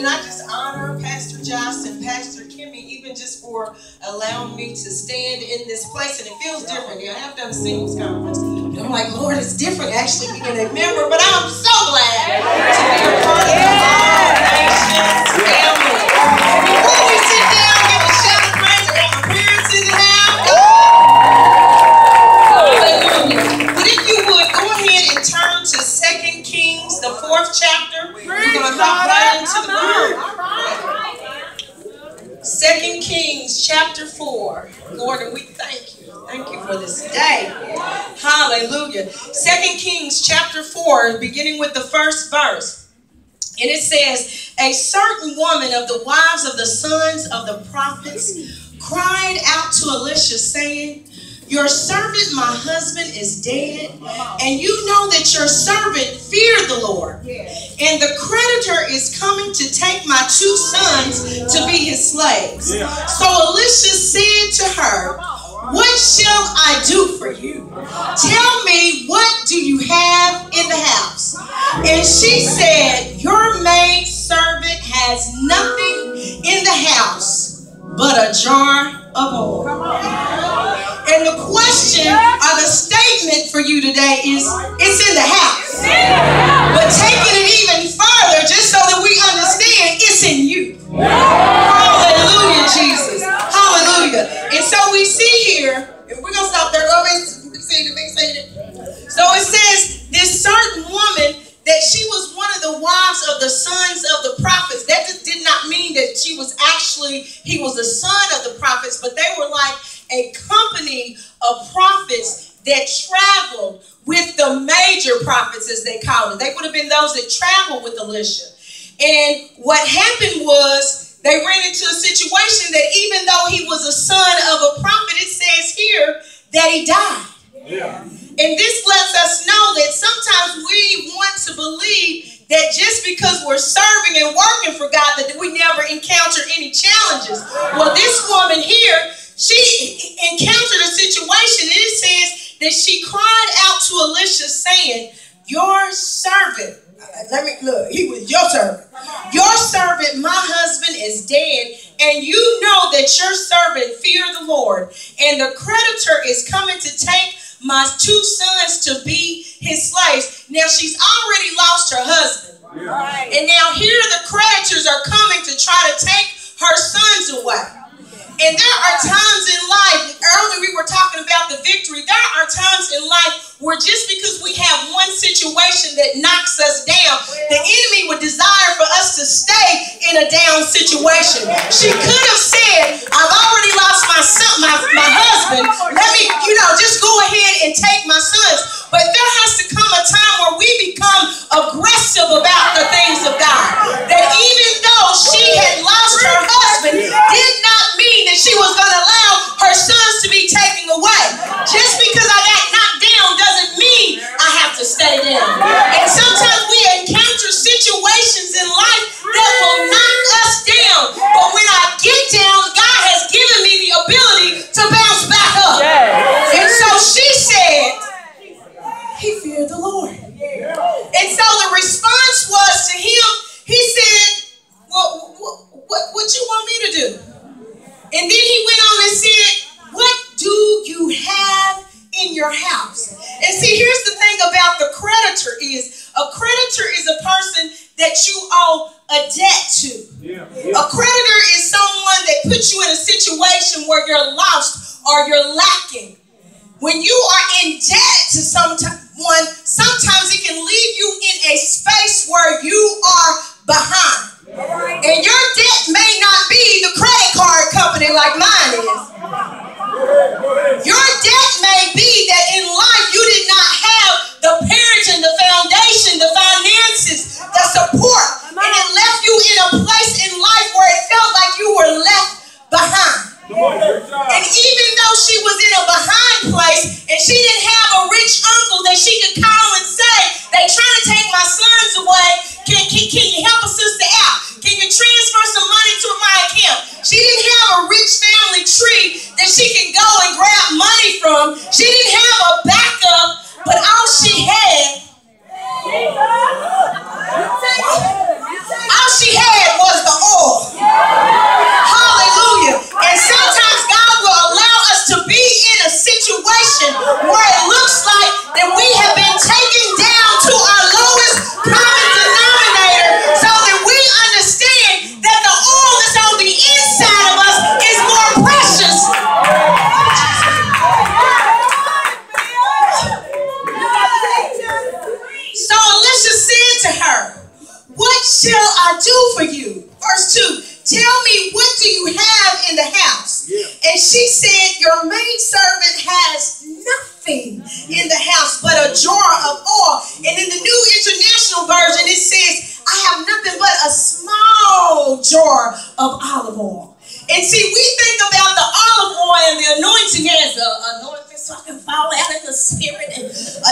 and I just honor Pastor Josh and Pastor Kimmy, even just for allowing me to stand in this place. And it feels different. I have done a singles conference. And I'm like, Lord, it's different actually being a member, but I'm so glad to be a part of the All Nations family. Before we sit down, give a shout of praise to my parents in the house. Hallelujah. But if you would, go ahead and turn to 2 Kings, the fourth chapter. We're going to hop right into the word. Second Kings chapter 4. Lord, and we thank you. Thank you for this day. Hallelujah. Second Kings chapter 4, beginning with the first verse. And it says, A certain woman of the wives of the sons of the prophets cried out to Elisha, saying, Your servant, my husband, is dead, and you know that your servant feared the Lord. And the creditor is coming to take my two sons to be his slaves. So Elisha said to her, What shall I do for you? Tell me, what do you have in the house? And she said, Your maid servant has nothing in the house but a jar of oil. And the question or the statement for you today is it's in the house. But taking it even further, just so that we understand, it's in you. Hallelujah, Jesus. Hallelujah. And so we see here, and we're going to stop there. Always see the big see it. So it says, this certain woman that she was one of the wives of the a company of prophets that traveled with the major prophets, as they called it. They would have been those that traveled with Elisha. And what happened was they ran into a situation that even though he was a son of a prophet, it says here that he died. Yeah. And this lets us know that sometimes we want to believe that just because we're serving and working for God, that we never encounter any challenges. Well, this woman here, she encountered a situation, and it says that she cried out to Elisha, saying, Your servant, uh, let me look, he was your servant. Your servant, my husband, is dead, and you know that your servant feared the Lord, and the creditor is coming to take my two sons to be his slaves. Now she's already lost her husband. And now here the creditors are coming to try to take her sons away. And there are times in life, earlier we were talking about the victory, there are times in life where just because we have one situation that knocks us down, the enemy would desire for us to stay in a down situation. She could have said, I've already lost my son, my, my husband. Let me, you know, just go ahead and take my sons. But there has to come a time where we become aggressive about the things of God. That even though she had lost her husband, did not mean that she was going to allow her sons to be taken away.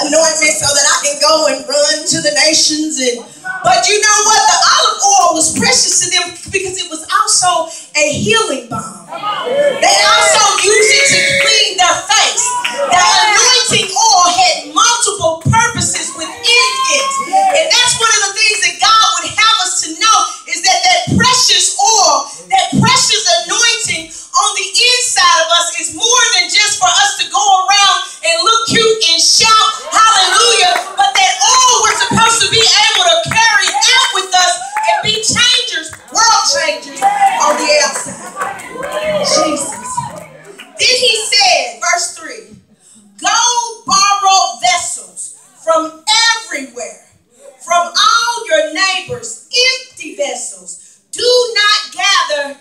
anointing so that I can go and run to the nations. And But you know what? The olive oil was precious to them because it was also a healing balm. They also used it to clean their face. The anointing oil had multiple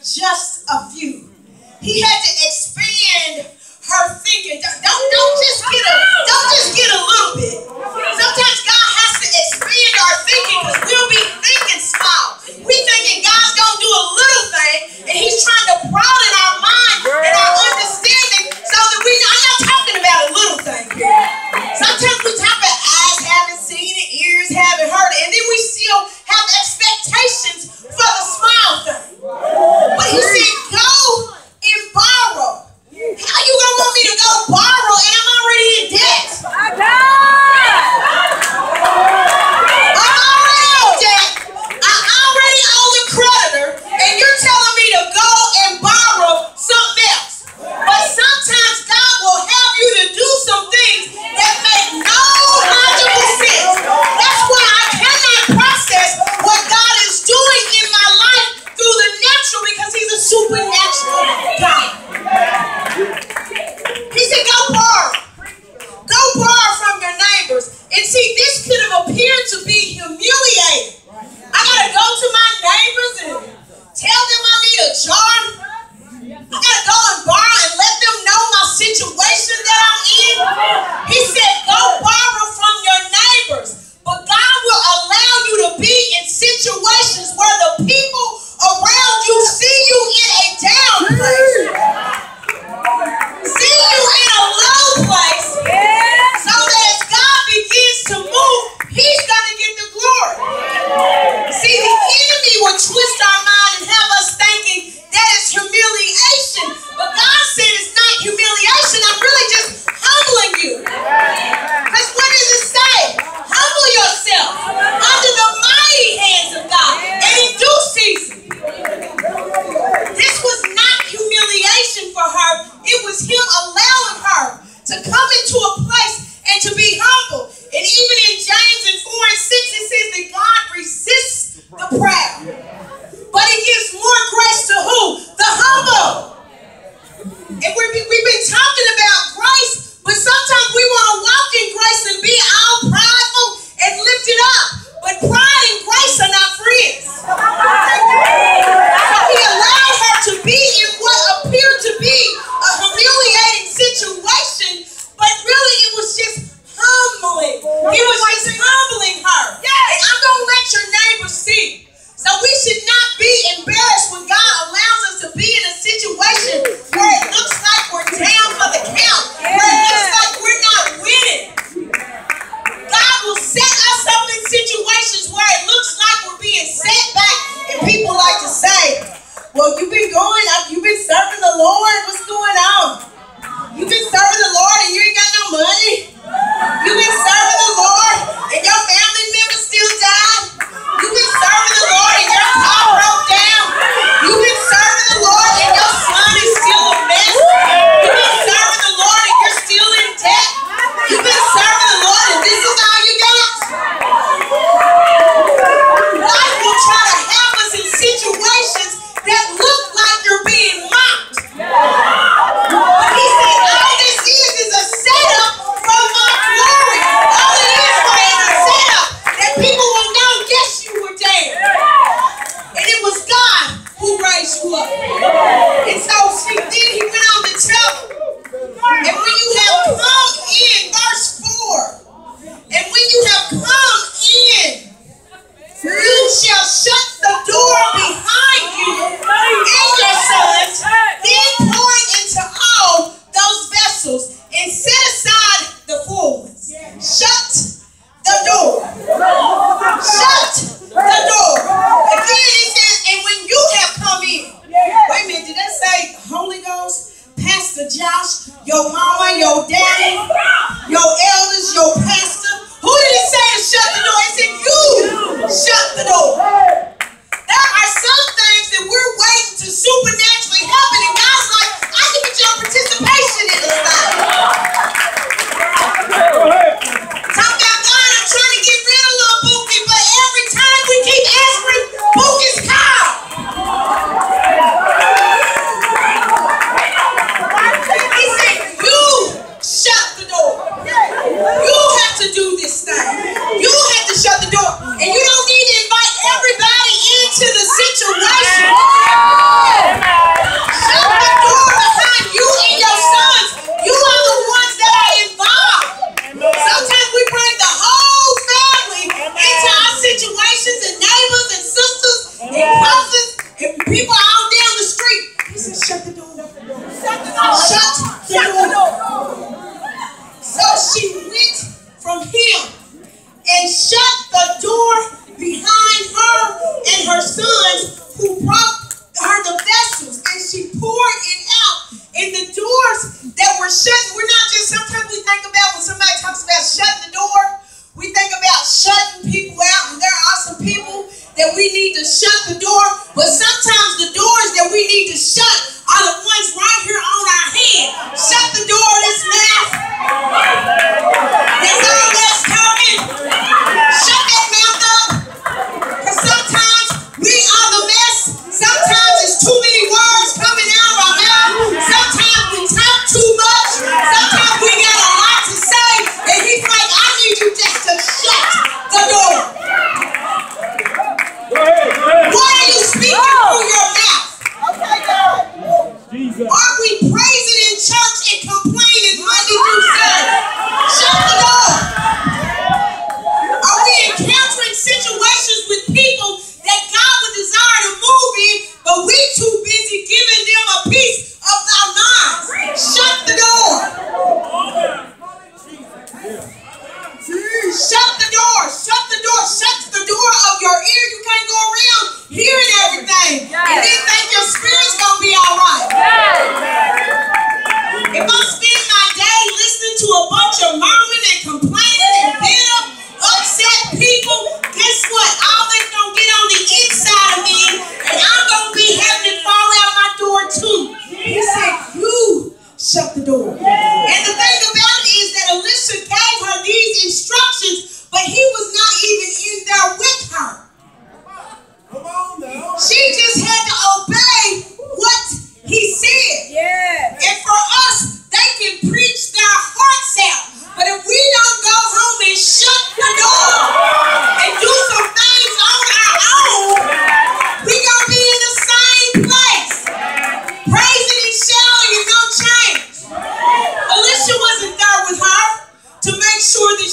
just a few. He had to expand her thinking. Don't, don't just get a don't just get a little bit. Sometimes God has to expand our thinking because we'll be thinking small. We thinking God's gonna do a little thing and He's trying to broaden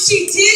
she did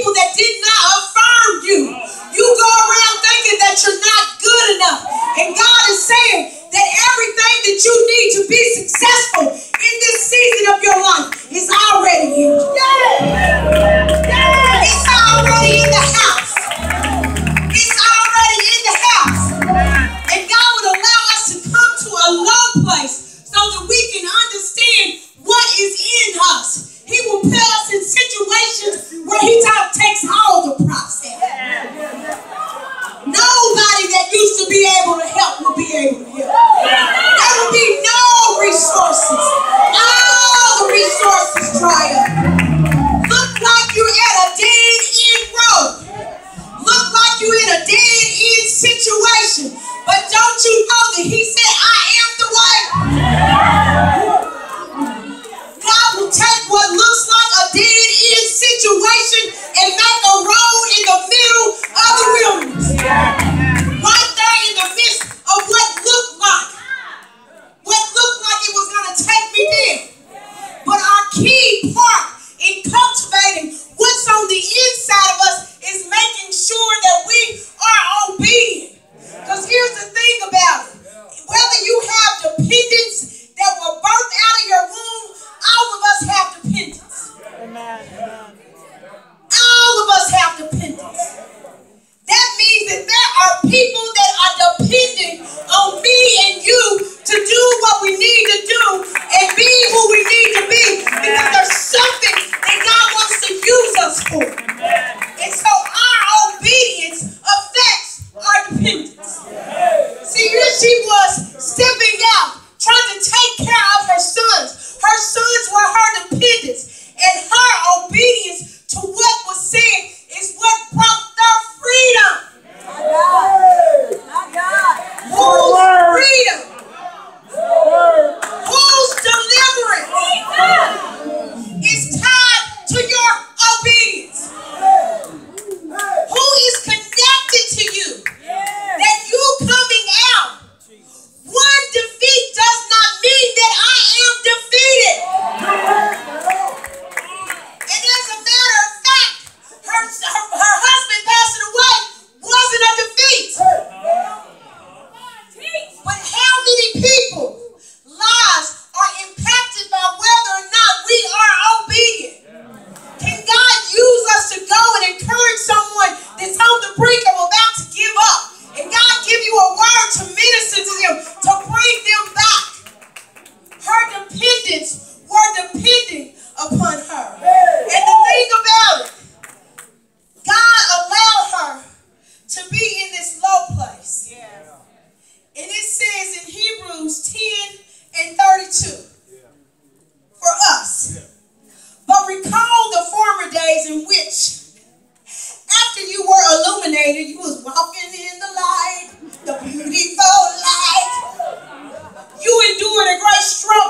is tied to your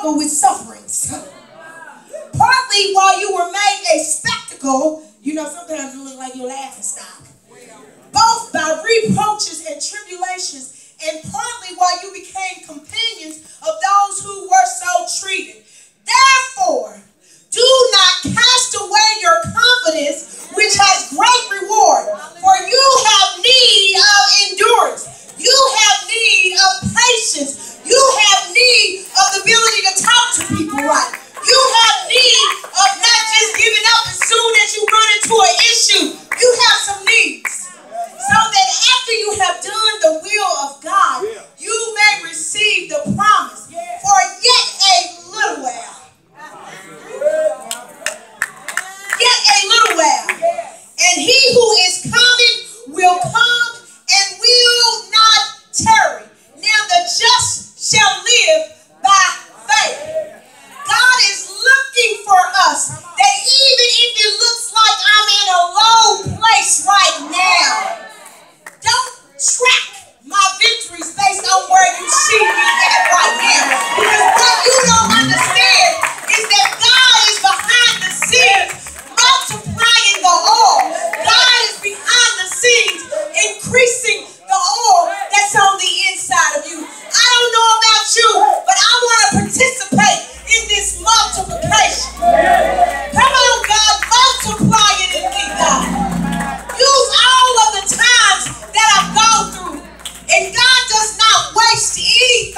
struggle with sufferings. Partly while you were made a spectacle, you know, sometimes you look like you're laughing stock. Both by reproaches and tribulations, and partly while you became companions of those who were so treated. Therefore, do not cast away your confidence, which has great reward, for you have need of endurance. You have need of patience you have need of the ability to talk to people right. You have need of not just giving up as soon as you run into an issue. You have some needs. So that after you have done the will of God, you may receive the promise for yet a little while.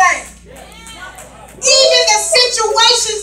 Even the situations